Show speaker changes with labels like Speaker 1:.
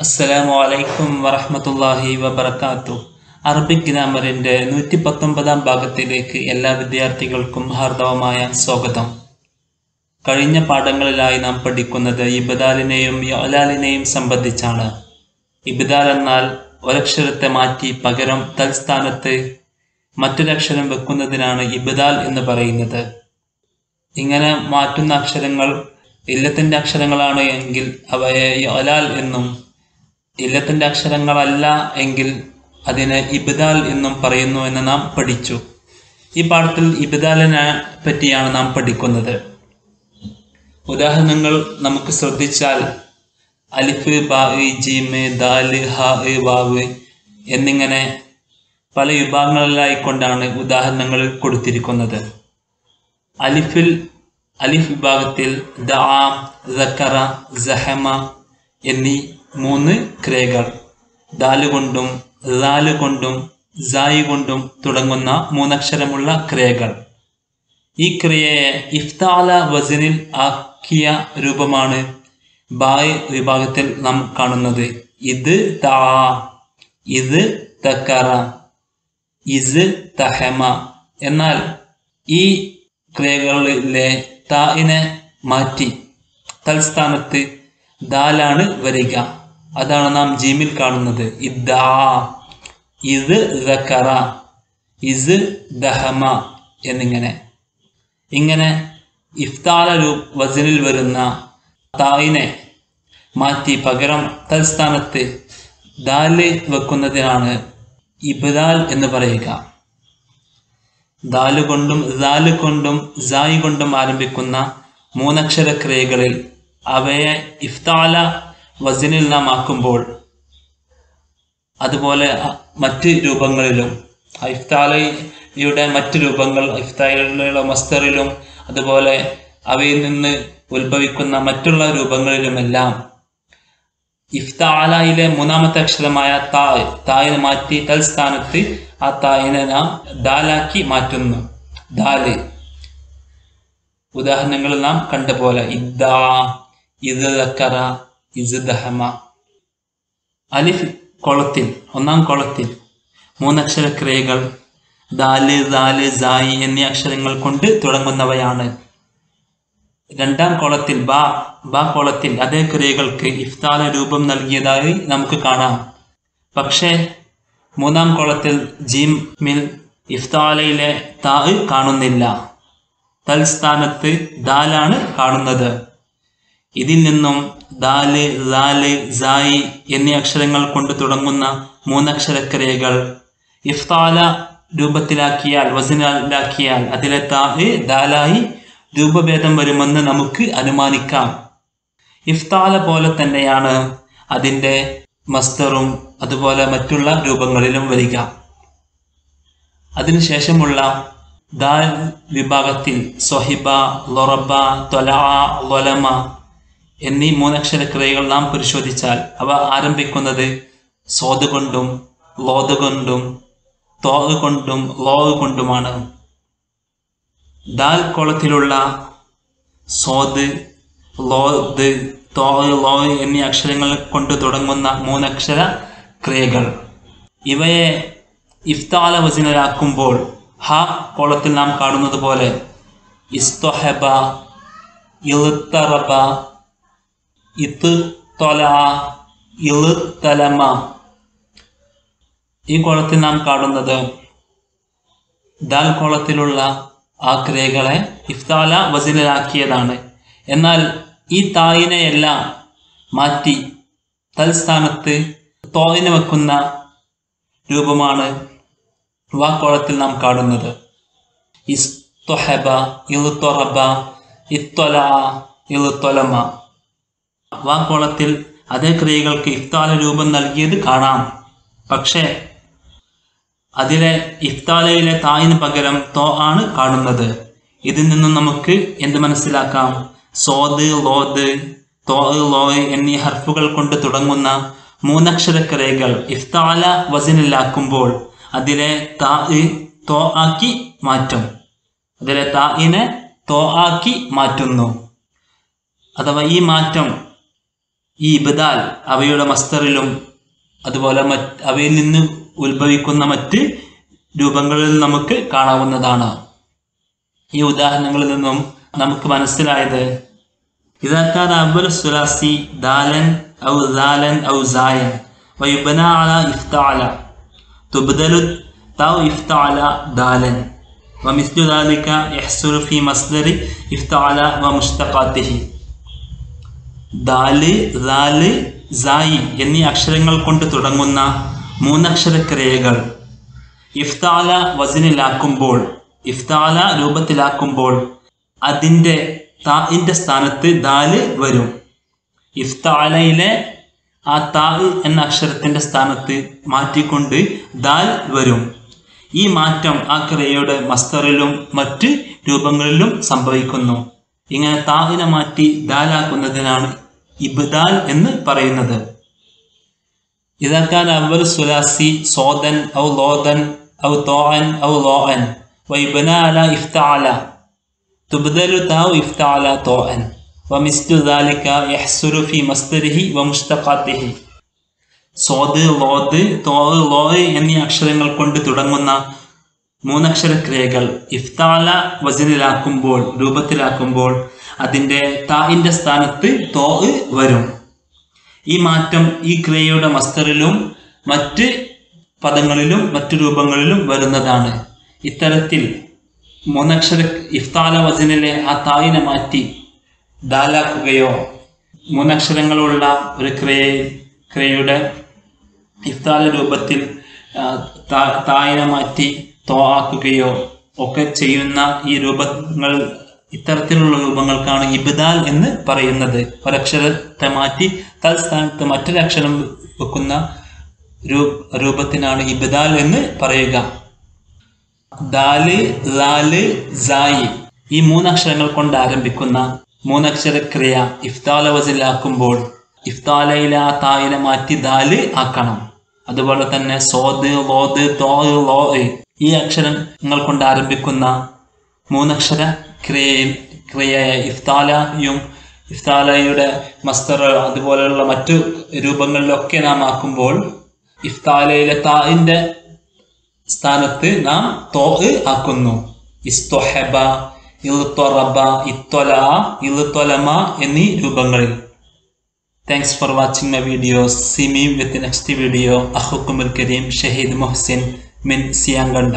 Speaker 1: അസ്സലാമു അലൈക്കും വറഹമത്തല്ലാഹി വബർക്കാത്തു അറബിക് ഗ്രാമറിന്റെ നൂറ്റി പത്തൊമ്പതാം ഭാഗത്തിലേക്ക് എല്ലാ വിദ്യാർത്ഥികൾക്കും ഹാർദവമായ സ്വാഗതം. കഴിഞ്ഞ പാഠങ്ങളിലായി നാം പഠിക്കുന്നത് ഇബദാലിനെയും യോലാലിനെയും സംബന്ധിച്ചാണ്. ഇബദാൽ എന്നാൽ ഒരക്ഷരത്തെ മാറ്റി പകരം തൽസ്ഥാനത്ത് മറ്റൊരക്ഷരം വെക്കുന്നതിനാണ് ഇബദാൽ എന്ന് പറയുന്നത്. ഇങ്ങനെ മാറ്റുന്ന അക്ഷരങ്ങൾ ഇല്ലത്തിന്റെ അക്ഷരങ്ങളാണ് എങ്കിൽ അവയെ യോലാൽ എന്നും ഇല്ലത്തിന്റെ അക്ഷരങ്ങളല്ല എങ്കിൽ അതിനെ ഇബ്ദാൽ എന്നും പറയുന്നു എന്ന് നാം പഠിച്ചു. ഈ പാഠത്തിൽ ഇബ്ദാലിനെ പറ്റിയാണ് നാം പഠിക്കുന്നത്. ഉദാഹരണങ്ങൾ നമുക്ക് ശ്രദ്ധിച്ചാൽ അലിഫ് ബാ ജീമ് ദാൽ ഹ വാവ് എന്നിങ്ങനെ പല വിഭാഗങ്ങളിലായി കൊണ്ടാണ് ഉദാഹരണങ്ങൾ കൊടുത്തിരിക്കുന്നത്. അലിഫിൽ അലിഫ് വിഭാഗത്തിൽ ദ സഹമ എന്നീ മൂന്ന് ക്രേകൾ ദാൽ കൊണ്ടും ലാൽ കൊണ്ടും കൊണ്ടും തുടങ്ങുന്ന മൂന്നക്ഷരമുള്ള ക്രിയകൾ. ഈ ക്രിയയെ ഇഫ്താല വസനിൽ ആക്കിയ രൂപമാണ് ബായ് വിഭാഗത്തിൽ നാം കാണുന്നത്. ഇത് താ ഇത് തക്കറ ഇസ് തഹമ. എന്നാൽ ഈ ക്രിയകളിലെ തായിനെ മാറ്റി തൽസ്ഥാനത്ത് ദാലാണ് വരിക. അതാണ് നാം ജീമിൽ കാണുന്നത്. ഇസ് ദഹമ എന്നിങ്ങനെ. ഇങ്ങനെ ഇഫ്താല രൂപ വസനിൽ വരുന്ന തായിനെ മാറ്റി പകരം തൽസ്ഥാനത്ത് ദാൽ വെക്കുന്നതിനാണ് ഇബ്ദാൽ എന്ന് പറയുക. ദാൽ കൊണ്ടും ദാൽ കൊണ്ടും കൊണ്ടും ആരംഭിക്കുന്ന മൂന്നക്ഷര ക്രിയകളിൽ അവയെ ഇഫ്താല വസനിൽ നാം ആക്കുമ്പോൾ അതുപോലെ മറ്റ് രൂപങ്ങളിലും ഇഫ്താലയുടെ മറ്റ് രൂപങ്ങൾ ഇഫ്താലയുടെ മസ്തറിലും അതുപോലെ അവയിൽ നിന്ന് ഉത്ഭവിക്കുന്ന മറ്റുള്ള രൂപങ്ങളിലുമെല്ലാം ഇഫ്താലയിലെ മൂന്നാമത്തെ അക്ഷരമായ തായ് തായിനെ മാറ്റി തൽസ്ഥാനത്ത് ആ തായിനെ നാം ദാലാക്കി മാറ്റുന്നു. ദാൽ. ഉദാഹരണങ്ങൾ നാം കണ്ട പോലെ ഇദ്ദാ ഇത് കറ ഇസ് ദഹമ. അലിഫ് കൊളത്തിൽ ഒന്നാം കൊളത്തിൽ മൂന്നക്ഷര ക്രിയകൾ ദാൽ ദാൽ സായി എന്നീ അക്ഷരങ്ങൾ കൊണ്ട് തുടങ്ങുന്നവയാണ്. രണ്ടാം കോളത്തിൽ ബാ ബാ കോളത്തിൽ അതേ ക്രിയകൾക്ക് ഇഫ്താല രൂപം നൽകിയതായി നമുക്ക് കാണാം. പക്ഷേ മൂന്നാം കോളത്തിൽ ജീമിൽ ഇഫ്താലയിലെ താ കാണുന്നില്ല. തൽസ്ഥാനത്ത് ദാലാണ് കാണുന്നത്. ഇതിൽ നിന്നും ദാൽ ദാൽ സായി എന്നീ അക്ഷരങ്ങൾ കൊണ്ട് തുടങ്ങുന്ന മൂന്നക്ഷരക്രിയകൾ ഇഫ്താല രൂപത്തിലാക്കിയാൽ വസനാലാക്കിയാൽ അതിലെ താഹ് ദാലായി രൂപഭേദം വരുമെന്ന് നമുക്ക് അനുമാനിക്കാം. ഇഫ്താല പോലെ തന്നെയാണ് അതിന്റെ മസ്തറും അതുപോലെ മറ്റുള്ള രൂപങ്ങളിലും വരിക. അതിനുശേഷമുള്ള ദാൽ വിഭാഗത്തിൽ സൊഹിബ ലൊറബ തൊല ലൊലമ എന്നീ മൂന്നക്ഷര ക്രിയകൾ നാം പരിശോധിച്ചാൽ അവ ആരംഭിക്കുന്നത് സോത് കൊണ്ടും ലോത് കൊണ്ടും തോക് കൊണ്ടും ലോക് കൊണ്ടുമാണ്. ദാൽ കോളത്തിലുള്ള സോത് ലോത് തോ ലോ എന്നീ അക്ഷരങ്ങൾ കൊണ്ട് തുടങ്ങുന്ന മൂന്നക്ഷര ക്രിയകൾ. ഇവയെ ഇഫ്താല വചനരാക്കുമ്പോൾ ഹ കോളത്തിൽ നാം കാണുന്നത് പോലെ ഇസ്തൊഹബ ഇളുത്തറബ ഇത് തൊല ഇൾ തലമ. ഈ കോളത്തിൽ നാം കാണുന്നത് ദാൽ കോളത്തിലുള്ള ആ ക്രിയകളെ ഇഫ്താല വസിലാക്കിയതാണ് എന്നാൽ ഈ തായിനെയെല്ലാം മാറ്റി തൽസ്ഥാനത്ത് തോയിന് വെക്കുന്ന രൂപമാണ് വാക്കോളത്തിൽ നാം കാണുന്നത്. ഇസ്തൊഹബ ഇളുത്തൊറബ ഇത്തൊല ഇളുത്തൊലമ വാക്കോളത്തിൽ അതേ ക്രിയകൾക്ക് ഇഫ്താല രൂപം നൽകിയത് കാണാം. പക്ഷേ അതിലെ ഇഫ്താലയിലെ തായിന് പകരം തോ ആണ് കാണുന്നത്. ഇതിൽ നിന്നും നമുക്ക് എന്ത് മനസ്സിലാക്കാം? സോദ് ലോദ് തോ ലോയ് എന്നീ ഹർഫുകൾ കൊണ്ട് തുടങ്ങുന്ന മൂന്നക്ഷര ക്രിയകൾ ഇഫ്താല വസനിലാക്കുമ്പോൾ അതിലെ താ തോ ആക്കി മാറ്റും. അതിലെ തായിനെ തോ ആക്കി മാറ്റുന്നു. അഥവാ ഈ മാറ്റം ഈ ഇബദാൽ അവയുടെ മസ്തറിലും അതുപോലെ മറ്റ് അവയിൽ നിന്ന് ഉത്ഭവിക്കുന്ന മറ്റ് രൂപങ്ങളിൽ നമുക്ക് കാണാവുന്നതാണ് ഈ ഉദാഹരണങ്ങളിൽ നിന്നും നമുക്ക് മനസ്സിലായത് ഇതാക്കാൻ അബ്ബൽ സുലാസി ദാലൻ ഔ ദാലൻ ഔ സായൻ ويبنى على افتعل تبدل تاء افتعل دالا ومثل ذلك يحصل في مصدر افتعل ومشتقاته ദാൽ ദാൽ സായി എന്നീ അക്ഷരങ്ങൾ കൊണ്ട് തുടങ്ങുന്ന മൂന്നക്ഷര ക്രിയകൾ ഇഫ്താല വസിനിലാക്കുമ്പോൾ ഇഫ്താല രൂപത്തിലാക്കുമ്പോൾ അതിന്റെ താഇന്റെ സ്ഥാനത്ത് ദാൽ വരും. ഇഫ്താലയിലെ ആ താ എന്ന അക്ഷരത്തിന്റെ സ്ഥാനത്ത് മാറ്റിക്കൊണ്ട് ദാൽ വരും. ഈ മാറ്റം ആ ക്രിയയുടെ മസ്തറിലും മറ്റ് രൂപങ്ങളിലും സംഭവിക്കുന്നു. ഇങ്ങനെ താഹിനെ മാറ്റി ദാലാക്കുന്നതിനാണ് ഇബ്ദാൽ എന്ന് പറയുന്നത് ഇതാക്കാൻ അവൽ സുലാസി സോദൻ ഔ ലോദൻ ഔ തോഅൻ ഔ ലോഅൻ ويبنى على افتعل تبدل تاء افتعل طاء ومثل ذلك يحصل في مصدره ومشتقاته സോദ് ലോദ് തോഹ് ലോയ് എന്നീ അക്ഷരങ്ങൾ കൊണ്ട് തുടങ്ങുന്ന മൂന്നക്ഷര ക്രിയകൾ ഇഫ്താല വചനിലാക്കുമ്പോൾ രൂപത്തിലാക്കുമ്പോൾ അതിന്റെ താഇന്റെ സ്ഥാനത്ത് തോ വരും. ഈ മാറ്റം ഈ ക്രിയയുടെ മസ്തറിലും മറ്റ് പദങ്ങളിലും മറ്റു രൂപങ്ങളിലും വരുന്നതാണ്. ഇത്തരത്തിൽ മൂന്നക്ഷര ഇഫ്താല വസനിലെ ആ തായിനെ മാറ്റി ദാലാക്കുകയോ മൂന്നക്ഷരങ്ങളുള്ള ഒരു ക്രിയ ക്രിയയുടെ ഇഫ്താല രൂപത്തിൽ തായിനെ മാറ്റി ആക്കുകയോ ഒക്കെ ചെയ്യുന്ന ഈ രൂപങ്ങൾ ഇത്തരത്തിലുള്ള രൂപങ്ങൾക്കാണ് ഇബ്ദാൽ എന്ന് പറയുന്നത്. ഒരക്ഷരത്തെ മാറ്റി തൽസ്ഥാനത്ത് മറ്റൊരക്ഷരം വെക്കുന്ന രൂപത്തിനാണ് ഇബ്ദാൽ എന്ന് പറയുക. ദാൽ ലാൽ സായി ഈ മൂന്നക്ഷരങ്ങൾ കൊണ്ട് ആരംഭിക്കുന്ന മൂന്നക്ഷര ക്രിയ ഇഫ്താല വസിലാക്കുമ്പോൾ ഇഫ്താലയിലെ ആ തായിനെ മാറ്റി ദാൽ ആക്കണം. അതുപോലെ തന്നെ സോദ് ലോദ് തോ ലോ ഈ അക്ഷരങ്ങൾ കൊണ്ട് ആരംഭിക്കുന്ന മൂന്നക്ഷര ക്രിയയിൽ ക്രിയയായ ഇഫ്താലയും ഇഫ്താലയുടെ മസ്തർ അതുപോലെയുള്ള മറ്റു രൂപങ്ങളിലൊക്കെ നാം ആക്കുമ്പോൾ ഇഫ്താലയിലെ താഇന്റെ സ്ഥാനത്ത് നാം തോ ആക്കുന്നു. ഇസ്തൊഹബ ഇൽത്തൊറബ ഇത്തൊല ഇൽത്തൊലമ എന്നീ രൂപങ്ങളിൽ. Thanks for watching my video see me with next video അഹുക്കുമുൽ കരീം ഷഹീദ് men sian lần